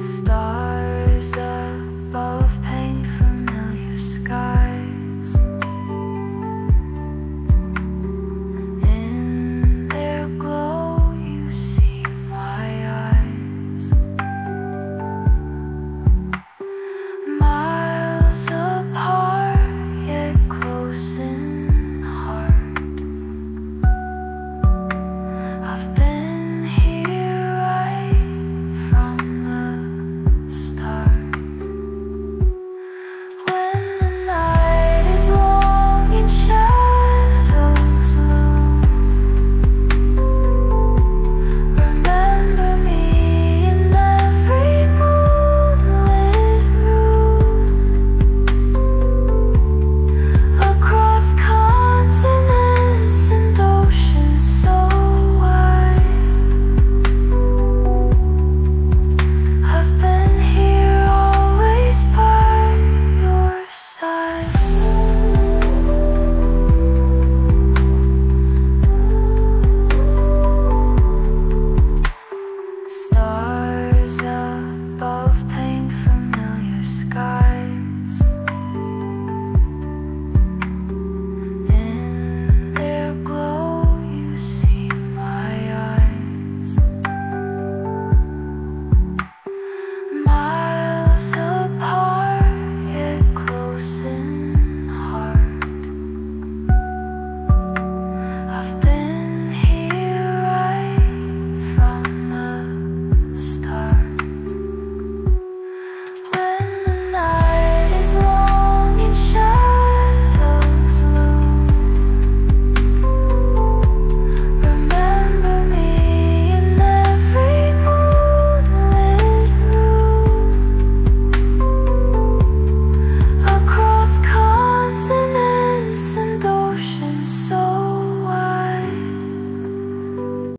Stars